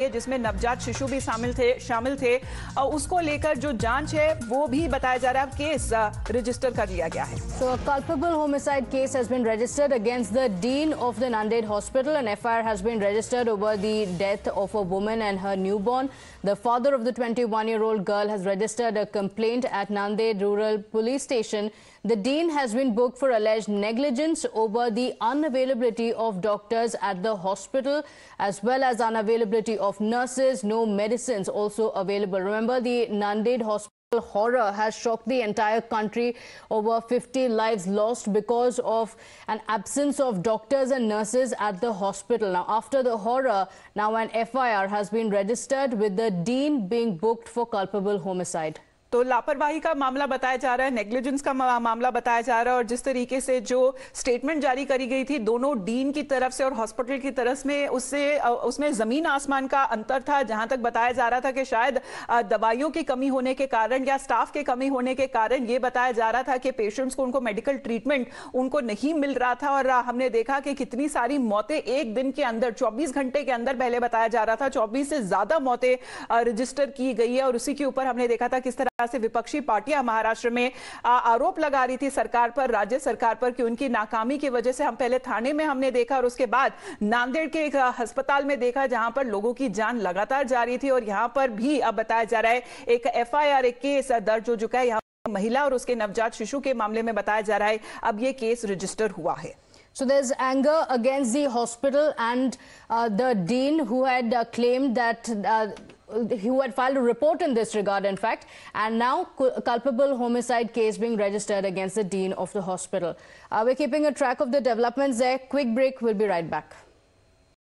जिसमें नवजात शिशु भी शामिल थे शामिल थे। उसको लेकर जो जाँच है, वो भी बताया जा रहा है केस रजिस्टर कर लिया गया है। So culpable homicide case has been registered against the dean of the Nanded hospital and FIR has been registered over the death of a woman and her newborn the father of the 21 year old girl has registered a complaint at Nanded rural police station the dean has been booked for alleged negligence over the unavailability of doctors at the hospital, as well as unavailability nurses, no medicines also available. Remember, the Nanded hospital horror has shocked the entire country. Over 50 lives lost because of an absence of doctors and nurses at the hospital. Now, after the horror, now an FIR has been registered with the dean being booked for culpable homicide. तो लापरवाही का मामला बताया जा रहा है negligence का मामला बताया जा रहा है और जिस तरीके से जो स्टेटमेंट जारी करी गई थी, दोनों डीन की तरफ़ से और हॉस्पिटल की तरफ़ में उससे उसमें ज़मीन आसमान का अंतर था, जहाँ तक बताया जा रहा था कि शायद दवाइयों की कमी होने के कारण या स्टाफ के कमी होने के कारण ये बताया जा रहा था कि पेशेंट्स को उनको मेडिकल ट्रीटमेंट उनको नहीं मिल रहा था और हमने देखा कि कितनी सारी मौतें एक दिन के अंदर, चौबीस घंटे के अंदर पहले बताया जा रहा था, चौबीस से ज़्यादा मौतें रजिस्टर की गई है और उसी के ऊपर हमने देखा था किस तरह से विपक्षी पार्टियाँ महाराष्ट्र में आरोप लगा रही थी सरकार पर, राज्य सरकार पर कि उनकी नाकामी की वजह से हम पहले थाने में हमने देखा और उसके बाद नांदेड़ के एक अस्पताल में देखा जहाँ पर लोगों की जान लगातार जा रही थी और यहाँ पर भी अब बताया जा रहा है, एक एफआईआर, एक केस दर्ज हो चुका है। यहाँ महिला और उसके नवजात शिशु के मामले में बताया जा रहा है, अब ये केस रजिस्टर हुआ है। So there's anger against the hospital and uh, the dean who had uh, claimed that uh, who had filed a report in this regard, in fact, and now culpable homicide case being registered against the dean of the hospital. Uh, we're keeping a track of the developments there. Quick break. We'll be right back.